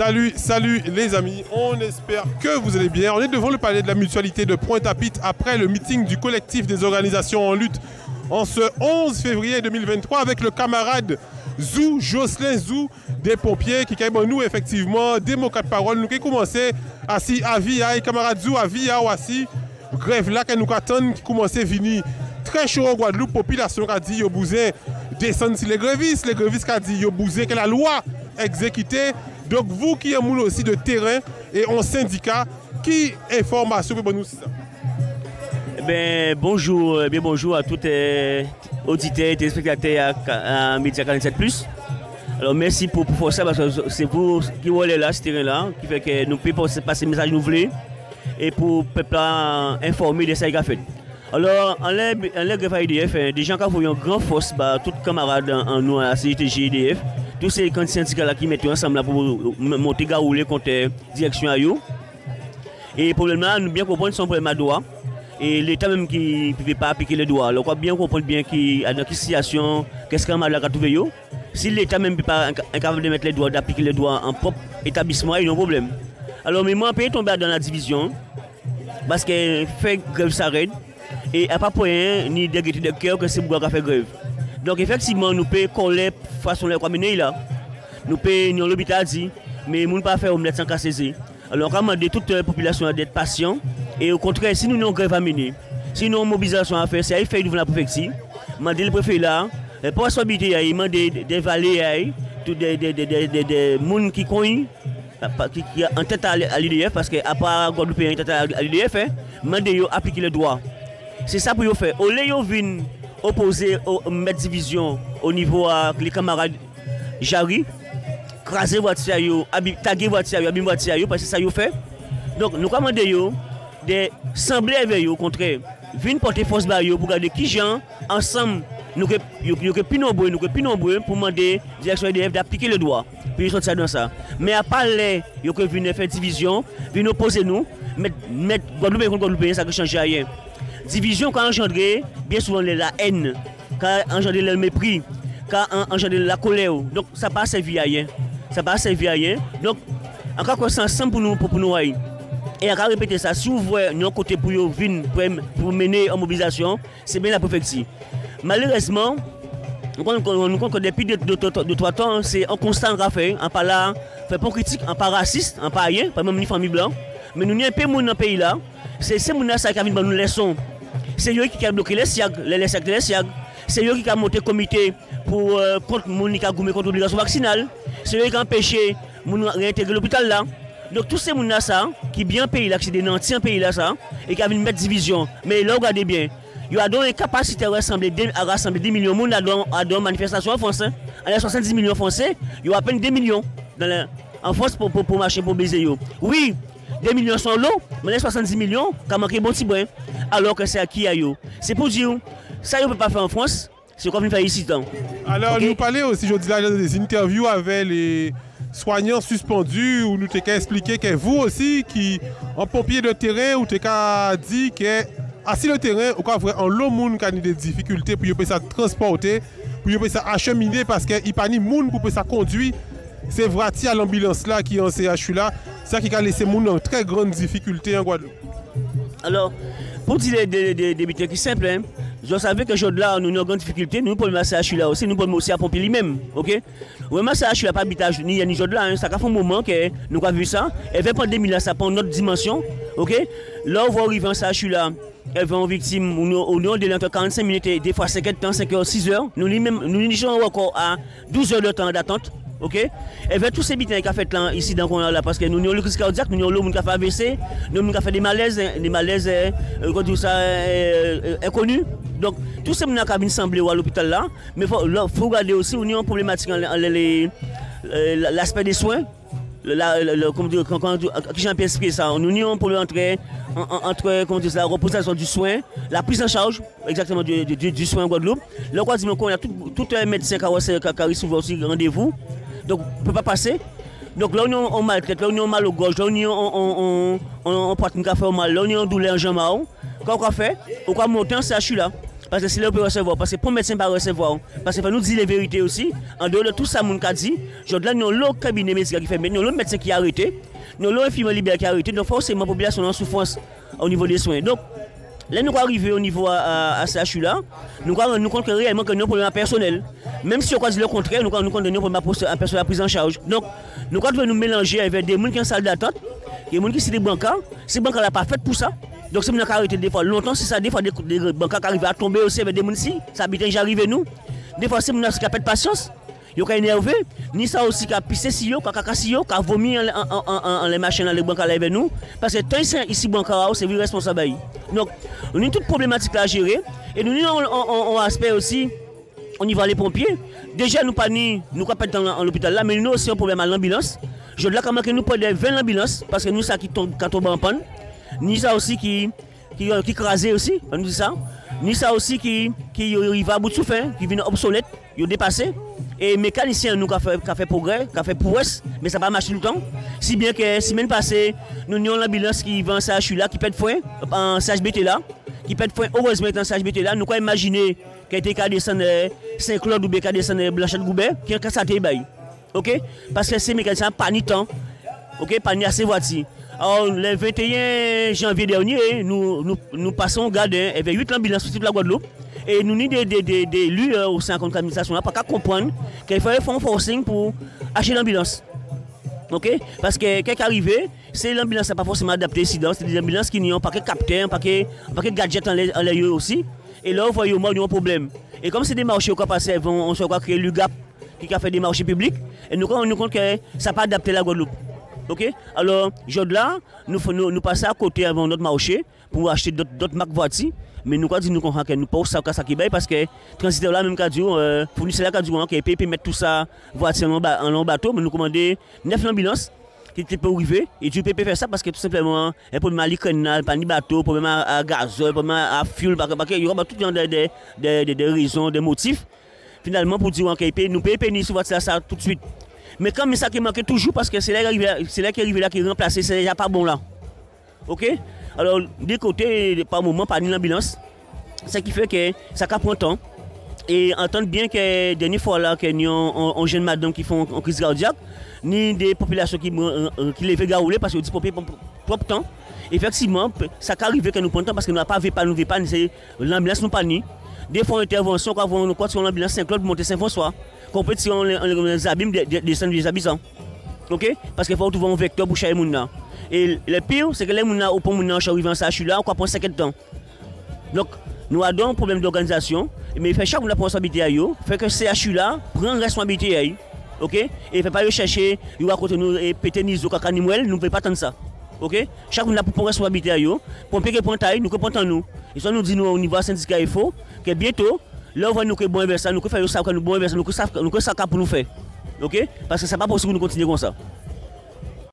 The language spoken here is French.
Salut, salut les amis, on espère que vous allez bien. On est devant le palais de la mutualité de Pointe-à-Pitre après le meeting du collectif des organisations en lutte en ce 11 février 2023 avec le camarade Zou, Jocelyn Zou, des pompiers qui ont nous effectivement des mots de parole. Nous qui commencé à Via, camarade Zou à Via aussi. Grève là que nous attendons qui commence à venir très chaud en Guadeloupe. Population a dit yo besoin descendre sur les grévistes. Les grévistes a dit yo que la loi exécutée. Donc vous qui êtes aussi de terrain et en syndicat, qui information pour nous eh bonjour, eh bien bonjour à tous les auditeurs et téléspectateurs à, à Média 47 Alors merci pour, pour ça parce que c'est vous qui voulez là, ce terrain-là, qui fait que nous pouvons passer le message nous voulons et pour peuple informer de ça qu'il a fait. Alors, en l'air IDF, hein, des gens qui ont une grande force, bah, tous les camarades en nous à la CGTG tous ces syndicats qui mettent ensemble pour monter garouler contre direction à eux. Et le problème là, nous bien comprendre son problème à droit. Et l'État même qui ne peut pas appliquer les droits. Alors, on bien comprendre bien qu'il dans quelle situation, qu'est-ce qu'on a trouvé. Si l'État même n'est pas incapable de mettre les droits, d'appliquer les droits en propre établissement, il y a un problème. Alors, mais moi, je peux tomber dans la division parce que fait grève s'arrête et a pas point ni de de cœur que c'est pour faire grève. Donk efektivman nou pe kon lè fason lè kwa mene y la. Nou pe nyon lobita di, me moun pa fè omlet san kaseze. Alon kaman de tout populasyon a det pasyon, e ou kontre si nou nyon grev a mene, si nou mobilizasyon a fè, se a y fè nou vè la prefekti, mande l prefe la, responsabilite ya y, mande de vale ya y, tout de moun ki konyi, ki an tèt a l'IDF, paske apwa Gwadoupe an tèt a l'IDF, mande yo aplike le doa. Se sa pou yo fè. Ole yo vin... opposer aux maître division au niveau des camarades Jari, craser voiture, taguer voiture, abîmer voiture, parce que ça y fait. Donc nous commandons de sembler avec eux, au contraire, venir porter force pour regarder qui gens ensemble nous sommes plus nombreux, nous plus nombreux pour demander à la direction EDF d'appliquer le droit. Puis ils sont dans ça. Mais à part les, ils venir faire division, venir opposer nous, mettre Guadeloupe contre Guadeloupe, ça ne change rien. Division quand engendré bien souvent la haine, quand engendré le mépris, quand engendré la colère. Donc ça ne pas servir à rien. Ça ne pas servir à rien. Donc, encore quoi c'est ensemble pour nous, pour, nous et à répéter ça, si vous voyez un côté pour, pour mener en mobilisation, c'est bien la préfecture. Malheureusement, nous comprenons que depuis 2-3 temps, c'est un constant fait, en pas là, fait pas critique, en pas raciste, en pas rien, pas même ni famille blanche. Mais nous n'y a pas dans le pays là. C'est ces gens qui ont nous leçons. C'est eux qui ont bloqué les SIAG, les SIAG, les SIAG. C'est eux qui ont monté comité pour euh, contre les qui contre l'obligation vaccinale. C'est eux qui ont empêché de réintégrer l'hôpital là. Donc tous ces gens ça, qui bien pays là, qui sont des pays là ça, et qui ont une mettre division. Mais là, regardez bien, il y a donc une capacité à rassembler, à rassembler 10 millions de monde à une manifestation en France. Il y a 70 millions français, il y a à peine 2 millions en France pour, pour marcher pour baiser. Oui, 2 millions sont là, mais les 70 millions, quand manqué bon petit brin, alors que c'est à qui a C'est pour dire, ça ne peut pas faire en France, c'est comme une faire ici. Alors, nous parlons aussi aujourd'hui des interviews avec les soignants suspendus où nous t'avons expliqué que vous aussi, qui en pompier de terrain, où tu as dit que assis le terrain, ou quoi en lot monde qui a des difficultés pour pouvoir ça transporter, pour pouvoir ça acheminer parce qu'il n'y a pas de monde pour ça conduire. C'est vrai à l'ambulance là qui est en CHU là, ça qui a laissé monde en très grande difficulté en Guadeloupe. Alors, pour dire des débutants qui simple, hein, je savais que aujourd'hui là, nous avons une grande difficulté, nous le CHU là aussi, nous pouvons aussi à lui-même. Ok? Vraiment, CHU là pas habitage ni ni aujourd'hui là, hein, ça fait un moment que nous avons vu ça. Et fait pandémie là, ça prend notre dimension. Ok? Là, on va arriver en CHU là elles vont victime au nom de 45 minutes des fois 50 temps, 5 heures, 6 heures. Nous nous nous sommes encore à 12 heures de temps d'attente. Et vers tous ces bitins qui ont fait là, ici dans le là, parce que nous avons le risque cardiaque, nous avons le monde qui a fait AVC, nous avons fait des malaises, des malaises, euh, euh ça, euh, euh. Donc, tous ces gens qui ont semblé à l'hôpital là, mais faut, regarder aussi, nous avons problématique l'aspect des soins la, le, quand, ça, avons pour entrer entre la reposition du soin, la prise en charge exactement du, soin en Guadeloupe. Là, on a tout, un médecin qui reçu aussi rendez-vous, donc on ne peut pas passer. Donc là, on, on maltraite, là, on mal au gorge, là, on, on, on, on, on a une douleur en jambe. Quand on fait, on va monter en CHU là. Parce que c'est là qu'on peut recevoir. Parce que pour médecin pas recevoir. Parce que nous dire les vérités aussi. En dehors de tout ça, mon cas dit, je là, nous l'autre cabinet médical qui fait, mais nous avons médecin qui a arrêté. Nous avons l'infirmière libéral qui a arrêté. Donc forcément, la population est en souffrance au niveau des soins. Donc, Là, nous arriver au niveau à, à, CHU là, nous nous nous compte réellement que nous avons un problème personnel. Même si on dit le contraire, nous nous compte un problème personnel à prise en charge. Donc, nous devons nous mélanger avec des gens qui sont en salle d'attente, des gens qui sont des banques. Ces ne sont pas faites pour ça. Donc, c'est nous qui arrêté des fois. Longtemps, c'est ça, des fois, des, banques qui arrivent à tomber aussi avec des gens ici. Ça habite déjà arrivé nous. Des fois, c'est nous qui pas de patience. Yo ka énervé, ni ça aussi qui a pissé si yo, qui a si yo, qui a vomi en, les machines dans les banques avec nous. Parce que tant ici, banque c'est lui responsable. Donc, on a toute problématique à gérer. Et nous avons un aspect aussi au niveau des pompiers. Déjà, nous pas ni, nous pas dans l'hôpital là, mais nous aussi un problème à l'ambulance. Je dois quand même que nous prenons 20 ambulances, parce que nous, ça qui tombe quand on en panne. Ni ça aussi qui, qui, qui crasé aussi, on nous dit ça. Ni ça aussi qui, qui, qui va à bout de souffle, qui vient obsolète, qui dépassé. Et mécanicien nous qui fait, fait progrès, qui fait prouesse, mais ça pas marché tout le temps. Si bien que semaine passée, nous avons l'ambulance qui vend ça, je là, qui pète foin, en CHBT là, qui pète foin, heureusement en CHBT là, nous avons imaginé qu'il était qu'à descendre Saint-Claude ou qu'à descendre Blanchette Goubet, qui a ça bail. OK? Parce que ces mécaniciens pas ni temps. OK, pas ni assez voitures. Alors, le 21 janvier dernier, nous, nous, nous passons au gardien, il y avait 8 ambulances sur toute la Guadeloupe. Et nous, des, des, des, des euh, au sein de l'administration, pas qu'à comprendre qu'il fallait faire un forcing pour acheter l'ambulance. Parce que est arrivé, c'est l'ambulance n'est pas forcément adaptée ici. C'est des ambulances qui n'ont pas que capteur, pas que, pas que gadget en l'air aussi. Et là, vous voyez, il y un problème. Et comme c'est des marchés qui passent, on se créer l'UGAP qui a fait des marchés publics. Et nous, on nous compte que ça n'a pas adapté la Guadeloupe. OK? Alors, aujourd'hui, là, nous, nous, nous passons à côté avant notre marché pour acheter d'autres marques voitures. Mais nous dit nous que nous pas ça ça qui parce que transiteur là même qu'a dit euh, fournisseur là qu'a dit que peut mettre tout ça voiture en long bateau mais nous commander 9 ambulances qui peut arriver. Et tu peux faire ça parce que tout simplement un problème à l'icône pas ni bateau problème à gaz problème à fuel il y aura tout des des raisons des motifs. Finalement pour dire que nous peut payer sur ça tout de suite mais comme ça qui manque toujours parce que c'est là qui arrive là qui remplace c'est déjà pas bon là OK? Alors, des côtés, par moment, pas l'ambulance. Ce qui fait que ça prend temps. Et entendre bien que dernière fois là, que nous avons jeune madame qui font une crise cardiaque, ni des populations qui, euh, euh, qui les fait garouler parce que dit propre temps. Effectivement, ça peut arriver que nous prenons temps parce que nous n'avons pas vu pas, nous pas, l'ambulance nous pas ni. Des fois, intervention, quand on croit sur l'ambulance Saint-Claude, monter Saint-François, compétition les abîmes des habitants. Ok? Parce qu'il faut trouver un vecteur pour chaque monde. Et le pire, c'est que les gens au pont arrivent en CHU là, on prend 5 temps. Donc, nous avons un problème d'organisation, mais il fait chaque la responsabilité à eux, fait que CHU là prend responsabilité à eux. OK? Et ne fait pas chercher, il va côté nous et péter nous nous ne pouvons pas attendre ça. OK? Chaque monde a pour responsabilité à eux, pour payer pour taille, nous comptons nous. Et ça nous dit nous au niveau syndicat il faut que bientôt là on va nous que bon ça, nous faire ça que nous bon nous que ça pour nous faire. OK? Parce que c'est pas possible que nous comme ça.